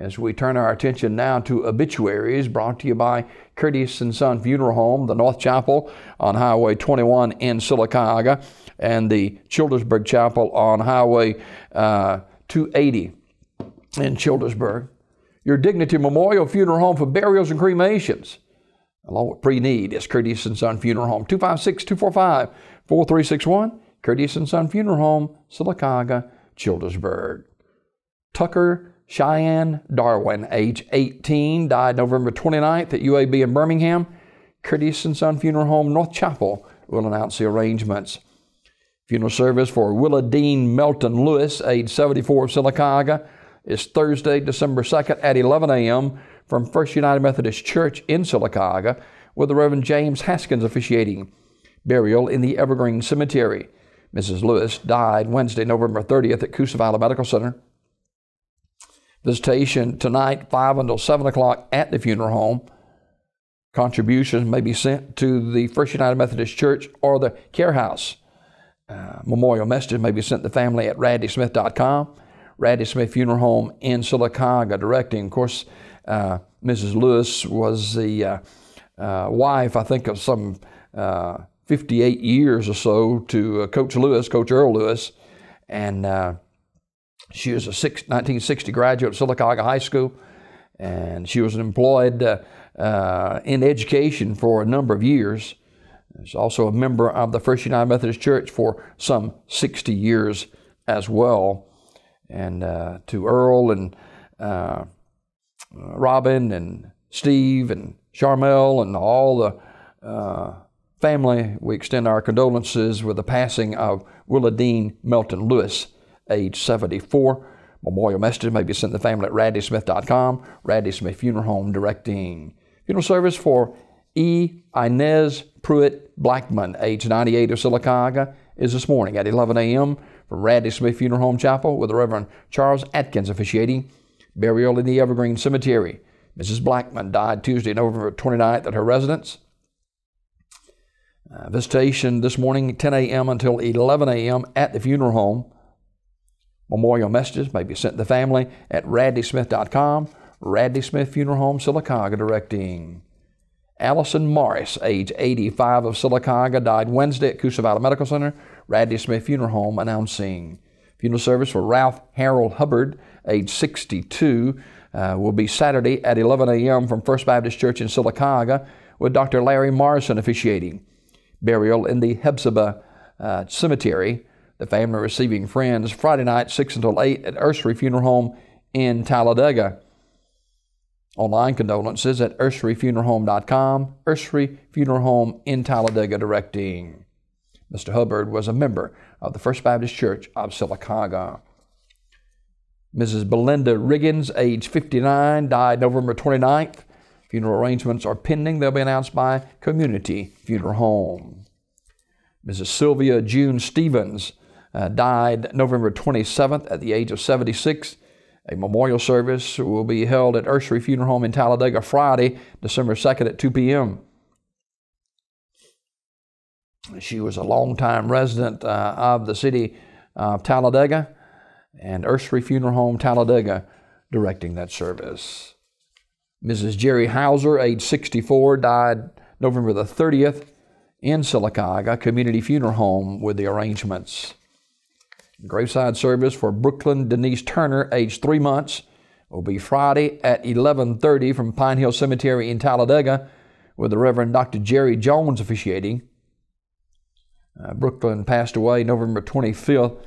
As we turn our attention now to obituaries brought to you by Curtis and Son Funeral Home, the North Chapel on Highway 21 in Sylacauga, and the Childersburg Chapel on Highway uh, 280 in Childersburg. Your Dignity Memorial Funeral Home for burials and cremations, along with pre-need, is Curtis and Son Funeral Home, 256-245-4361, Curtis and Son Funeral Home, Sylacauga, Childersburg. Tucker Cheyenne Darwin, age 18, died November 29th at UAB in Birmingham. Curtis and Son Funeral Home, North Chapel, will announce the arrangements. Funeral service for Willa Dean Melton Lewis, age 74 of Sylacauga, is Thursday, December 2nd at 11 a.m. from First United Methodist Church in Sylacauga, with the Reverend James Haskins officiating. Burial in the Evergreen Cemetery. Mrs. Lewis died Wednesday, November 30th at Coosa Valley Medical Center. Visitation tonight, 5 until 7 o'clock at the funeral home. Contributions may be sent to the First United Methodist Church or the Care House. Uh, memorial messages may be sent to the family at raddysmith.com. Raddy Smith Funeral Home in Sylacauga, directing. Of course, uh, Mrs. Lewis was the uh, uh, wife, I think, of some uh, 58 years or so to uh, Coach Lewis, Coach Earl Lewis, and she was a six, 1960 graduate of Sylacauga High School, and she was employed uh, uh, in education for a number of years. She's also a member of the First United Methodist Church for some 60 years as well. And uh, to Earl and uh, Robin and Steve and Charmel and all the uh, family, we extend our condolences with the passing of Willa Dean Melton Lewis age 74. Memorial messages may be sent to the family at raddysmith.com. Raddy Smith Funeral Home directing funeral service for E. Inez Pruitt Blackman, age 98 of Sylacauga, is this morning at 11 a.m. from Raddy Smith Funeral Home Chapel with the Reverend Charles Atkins officiating. Burial in the Evergreen Cemetery. Mrs. Blackman died Tuesday, November 29th at her residence. Uh, visitation this morning, 10 a.m. until 11 a.m. at the funeral home. Memorial messages may be sent to the family at raddysmith.com. Raddy Smith Funeral Home, Sylacauga, directing. Allison Morris, age 85 of Sylacauga, died Wednesday at Coosa Medical Center. Raddy Smith Funeral Home announcing. Funeral service for Ralph Harold Hubbard, age 62, uh, will be Saturday at 11 a.m. from First Baptist Church in Sylacauga with Dr. Larry Morrison officiating. Burial in the Hephzibah uh, Cemetery the family receiving friends Friday night, 6 until 8 at Ursery Funeral Home in Talladega. Online condolences at urseryfuneralhome.com, Ursery Funeral Home in Talladega directing. Mr. Hubbard was a member of the First Baptist Church of Sylacauga. Mrs. Belinda Riggins, age 59, died November 29th. Funeral arrangements are pending. They'll be announced by Community Funeral Home. Mrs. Sylvia June Stevens, uh, died November 27th at the age of 76. A memorial service will be held at Ursery Funeral Home in Talladega Friday, December 2nd at 2 p.m. She was a longtime resident uh, of the city of Talladega and Ursery Funeral Home, Talladega, directing that service. Mrs. Jerry Hauser, age 64, died November the 30th in Sylacauga Community Funeral Home with the arrangements. Graveside service for Brooklyn Denise Turner, age three months, will be Friday at 11:30 from Pine Hill Cemetery in Talladega, with the Reverend Dr. Jerry Jones officiating. Uh, Brooklyn passed away November 25th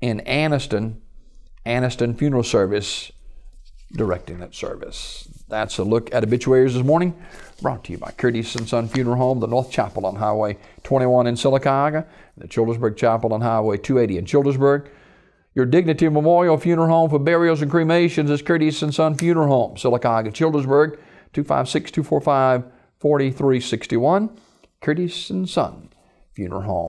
in Anniston. Anniston Funeral Service directing that service. That's a look at obituaries this morning, brought to you by Curtis and Son Funeral Home, the North Chapel on Highway 21 in Sylacauga, the Childersburg Chapel on Highway 280 in Childersburg. Your Dignity Memorial Funeral Home for burials and cremations is Curtis and Son Funeral Home, Sylacauga, Childersburg, 256 245 4361. Curtis and Son Funeral Home.